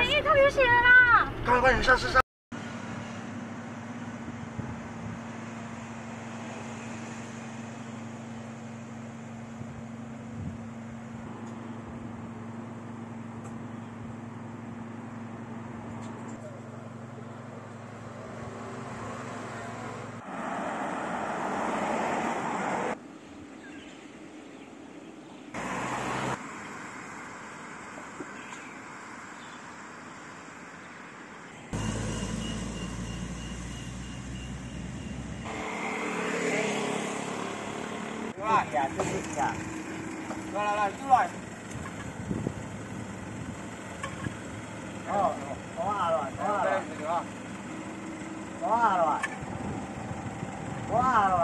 课本一头流血了啦！快快点上上上！Rồi. Rồi rồi rồi, rồi. Có à rồi, có à rồi. rồi, à rồi. Có à rồi.